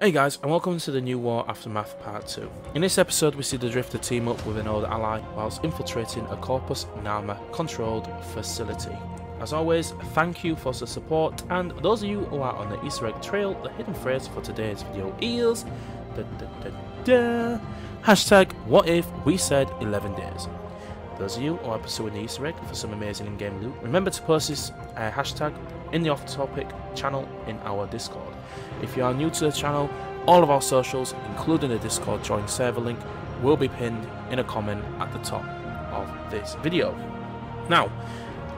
Hey guys, and welcome to the New War Aftermath Part 2. In this episode, we see the Drifter team up with an old ally whilst infiltrating a Corpus Narmer controlled facility. As always, thank you for the support, and those of you who are on the Easter egg trail, the hidden phrase for today's video is da, da, da, hashtag what if we said 11 days. Those of you who are pursuing the Easter egg for some amazing in-game loot, remember to post this uh, hashtag in the off-topic channel in our Discord. If you are new to the channel, all of our socials, including the Discord join server link, will be pinned in a comment at the top of this video. Now,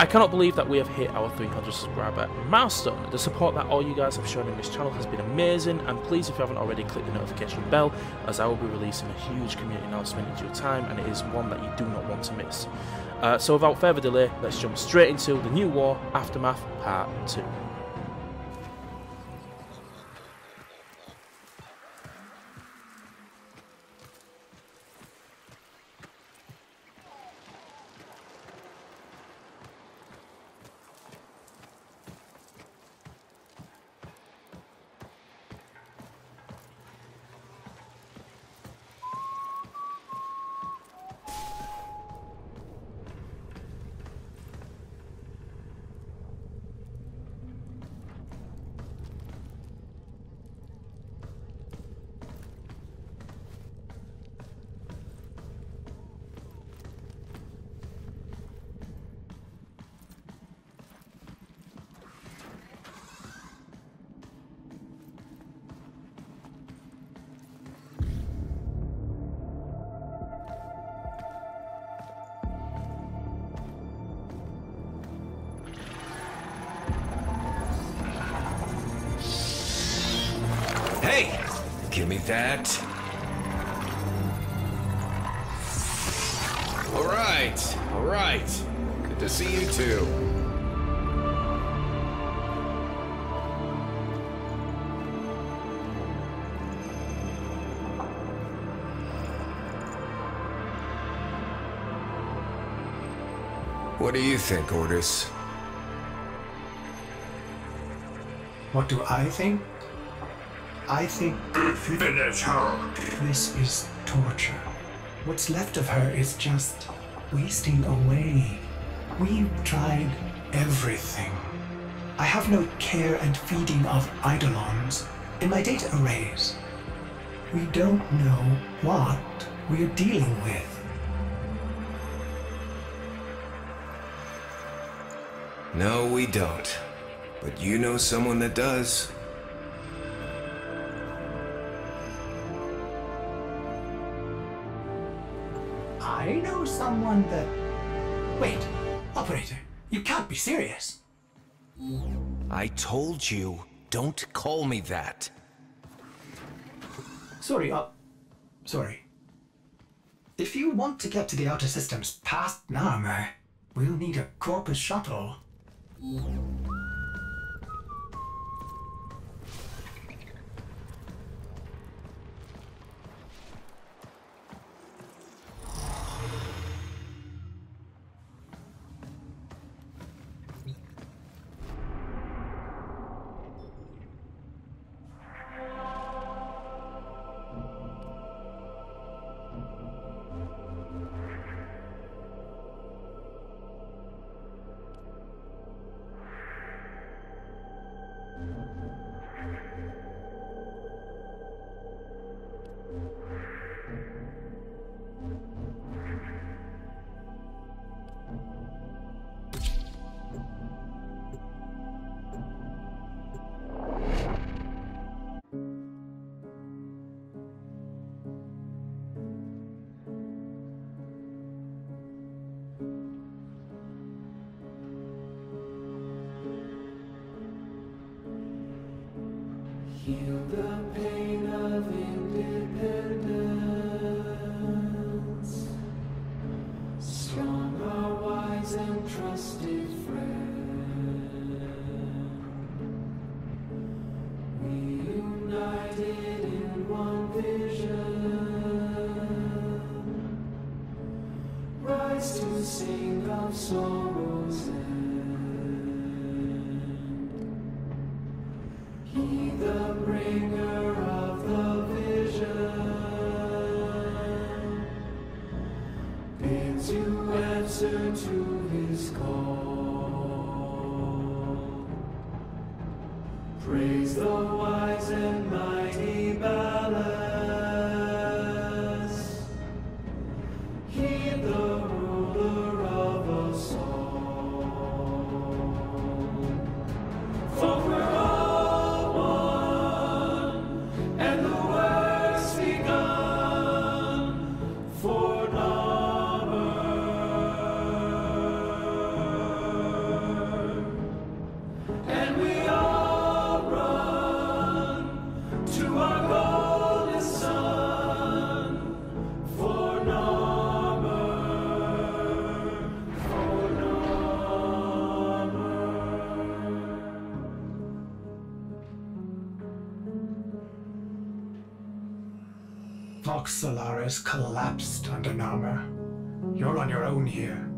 I cannot believe that we have hit our 300 subscriber milestone. The support that all you guys have shown in this channel has been amazing, and please, if you haven't already, click the notification bell, as I will be releasing a huge community announcement in due time, and it is one that you do not want to miss. Uh, so without further delay, let's jump straight into the New War Aftermath Part 2. Me that. All right, all right. Good to see you too. What do you think, Ordis? What do I think? I think Finish her. this is torture. What's left of her is just wasting away. We've tried everything. I have no care and feeding of eidolons in my data arrays. We don't know what we're dealing with. No, we don't. But you know someone that does. Someone that. Wait, operator, you can't be serious. I told you, don't call me that. Sorry, uh, sorry. If you want to get to the outer systems past Narmer, we'll need a Corpus shuttle. Solaris collapsed under Narmer. You're on your own here.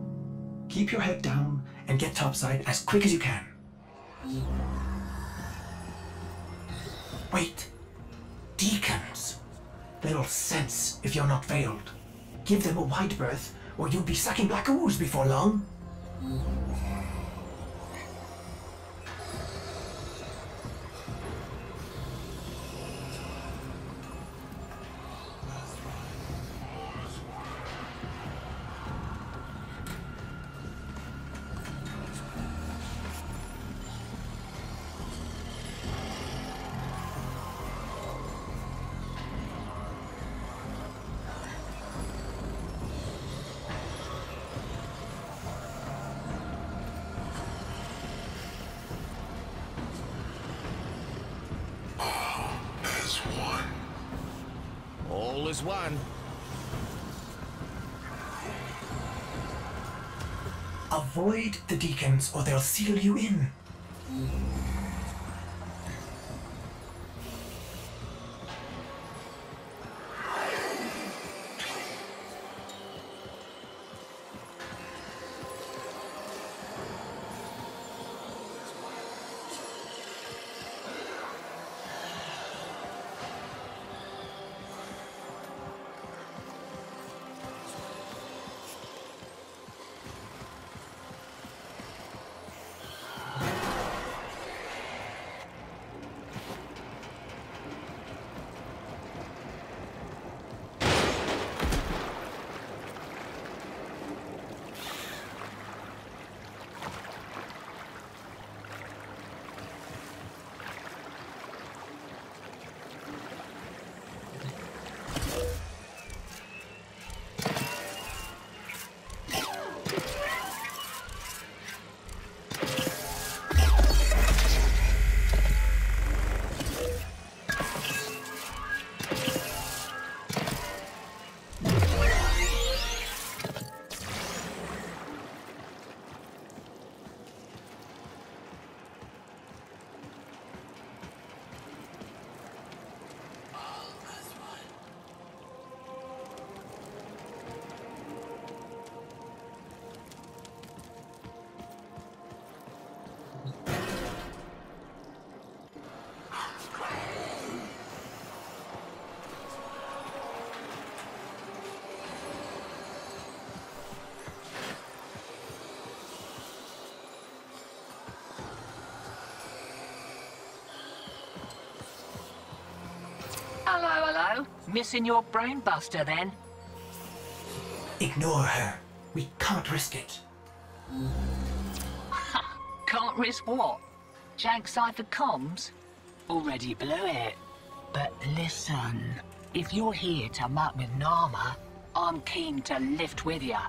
Keep your head down and get topside as quick as you can. Wait. Deacons. They'll sense if you're not veiled. Give them a wide berth, or you'll be sucking black ooze before long. One. Avoid the deacons, or they'll seal you in. Missing your brain buster then? Ignore her. We can't risk it. Can't risk what? Jag Cypher comms? Already blew it. But listen, if you're here to muck with Narmer, I'm keen to lift with ya.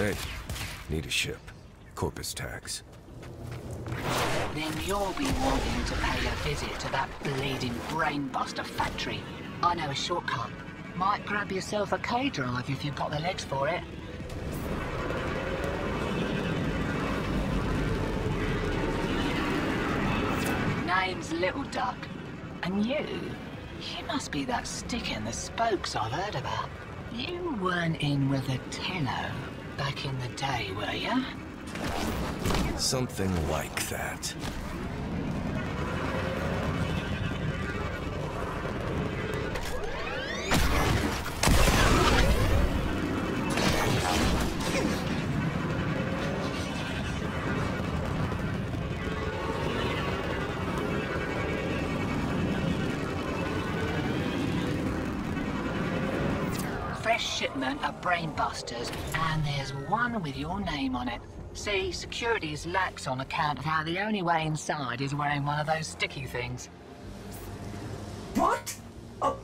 Hey, need a ship. Corpus tags. Then you'll be wanting to pay a visit to that bleeding brainbuster factory. I know a shortcut. Might grab yourself a K-drive if you've got the legs for it. Name's Little Duck. And you? You must be that stick in the spokes I've heard about. You weren't in with a Tenno back in the day, were you? Something like that. Brainbusters, and there's one with your name on it. See, security is lax on account of how the only way inside is wearing one of those sticky things. What? Oh,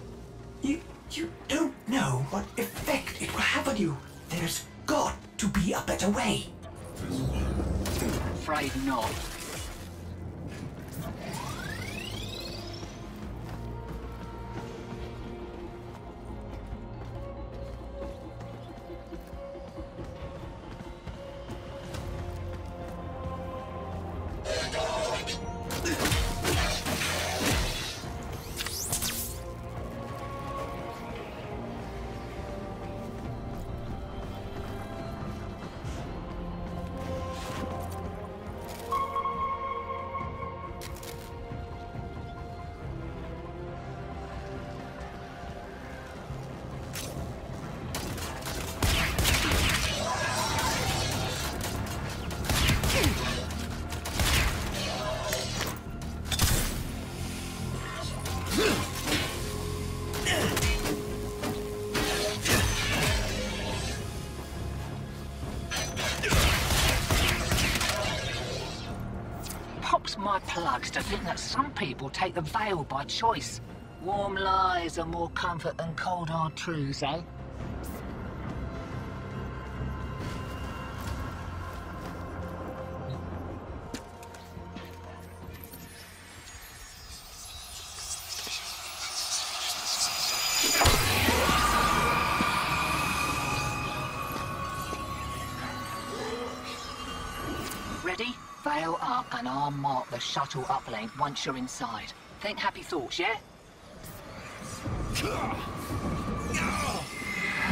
you you don't know what effect it will have on you. There's got to be a better way. Afraid not. To think that some people take the veil by choice. Warm lies are more comfort than cold hard truths, eh? And I'll mark the shuttle uplink once you're inside. Think happy thoughts, yeah?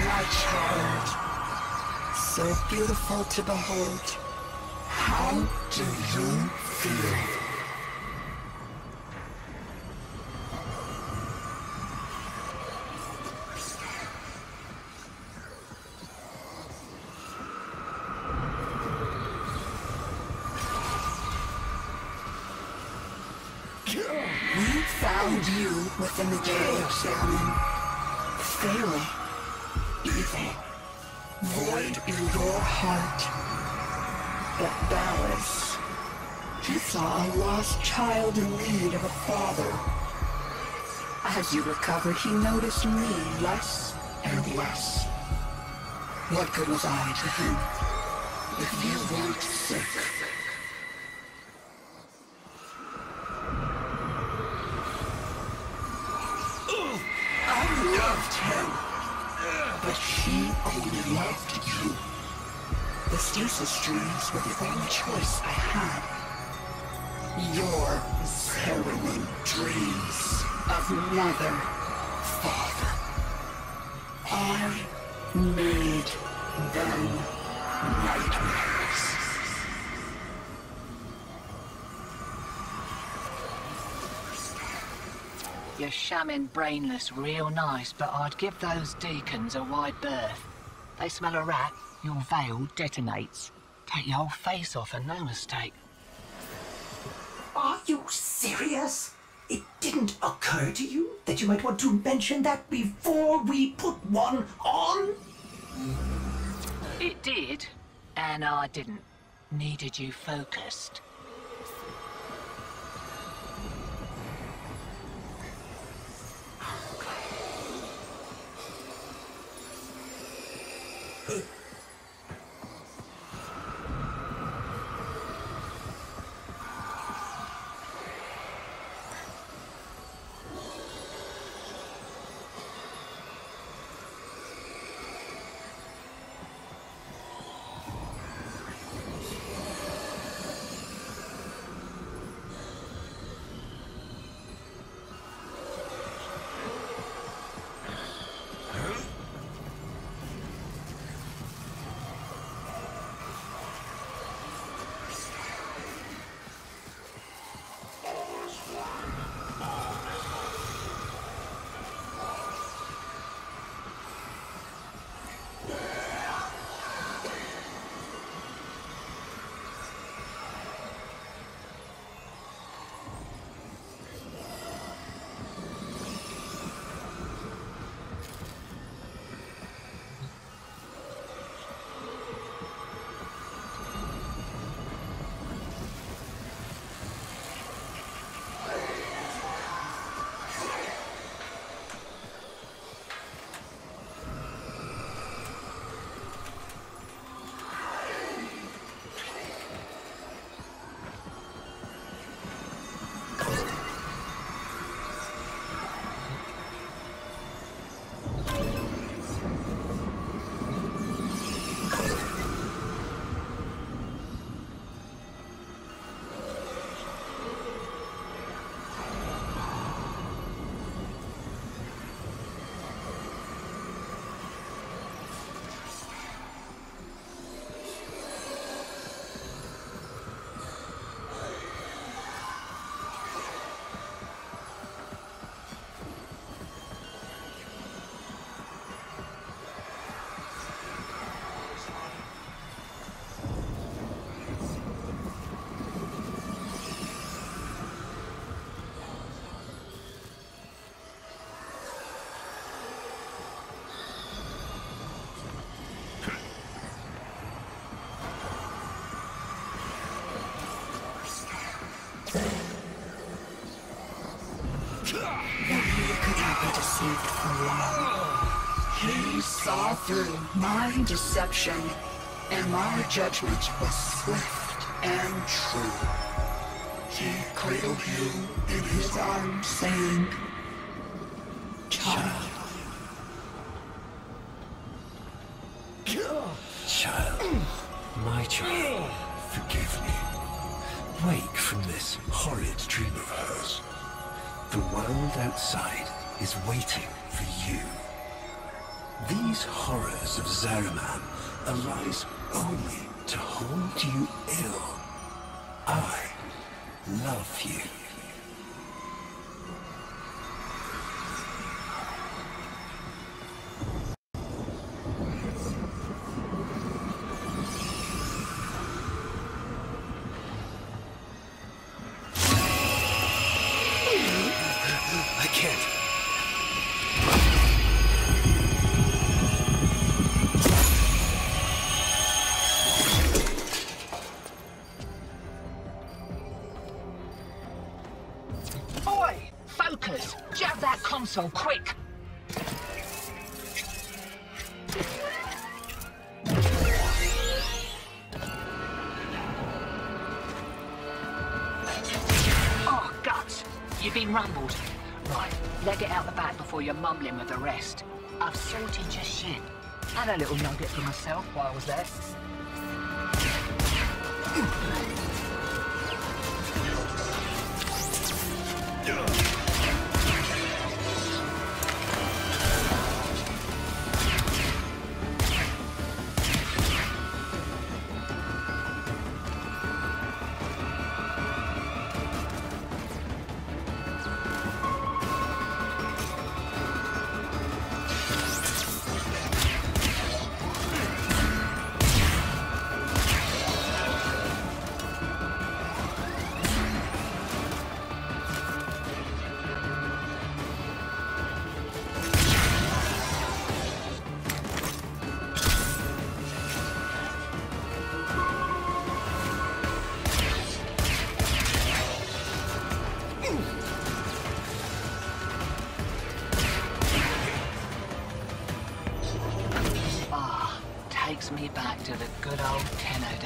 My child, so beautiful to behold. How do you feel? We found you within the cave, Shaman. Failing. Evil. Void in your heart. But Ballas, he saw a lost child in need of a father. As you recovered, he noticed me less and less. What good was I to him? If you weren't sick, dreams were the only choice I had. Your harrowing dreams of mother, father. I made them nightmares. You're shamming brainless real nice, but I'd give those deacons a wide berth. They smell a rat, your veil detonates. Take your whole face off and no mistake. Are you serious? It didn't occur to you that you might want to mention that before we put one on? It did, and I didn't. Needed you focused. He saw through my deception, and my judgment was swift and true. He cradled you in his arms, saying, Child. Child. My child. Forgive me. Wake from this horrid dream of hers. The world outside is waiting for you. These horrors of Zariman arise only to hold you ill. I love you. I can't. For myself while I was there.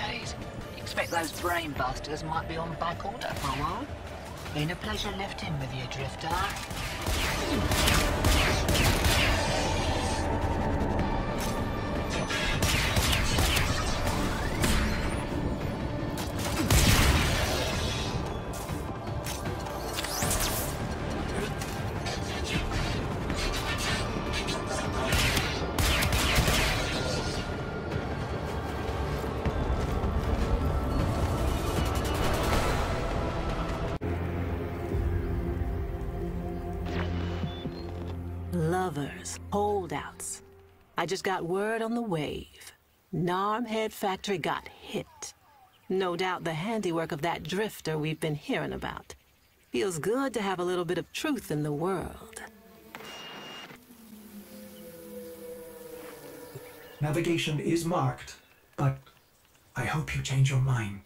Days. Expect those brain busters might be on back order for a while. Been a pleasure lifting with you, Drifter. Lovers, holdouts. I just got word on the wave. Narmhead Factory got hit. No doubt the handiwork of that drifter we've been hearing about. Feels good to have a little bit of truth in the world. Navigation is marked, but I hope you change your mind.